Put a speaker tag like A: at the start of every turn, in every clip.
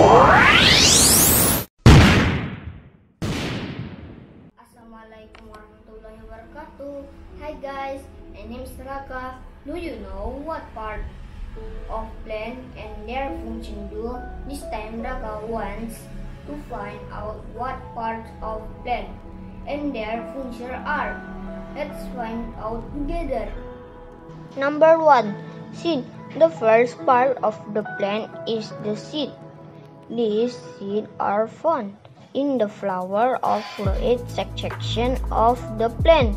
A: Assalamualaikum warahmatullahi wabarakatuh. Hi guys, my name is Raka. Do you know what part of plant and their function do? This time Raka wants to find out what parts of plant and their function are. Let's find out together. Number 1. Seed. The first part of the plant is the seed. These seeds are found in the flower or fluid section of the plant.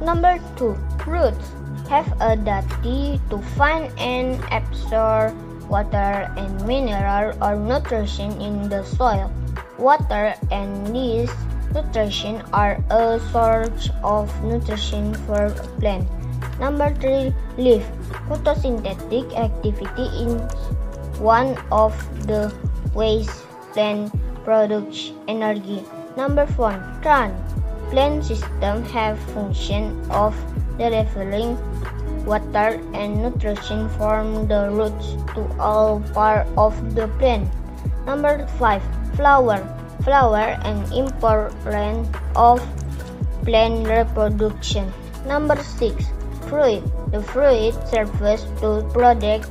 A: Number 2. Roots have a duty to find and absorb water and mineral or nutrition in the soil. Water and these nutrition are a source of nutrition for a plant. Number 3. Leaf. Photosynthetic activity is one of the ways plant produce energy. Number 4. Trunk. Plant system have function of delivering water and nutrition from the roots to all part of the plant. Number 5. Flower. Flower an important of plant reproduction. Number 6. Fruit. The fruit serves to produce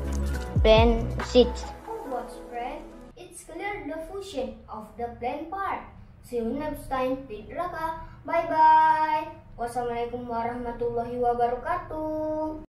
A: plant seeds. The function of the plant part. See you next time with Raka. Bye bye. Wassalamualaikum warahmatullahi wabarakatuh.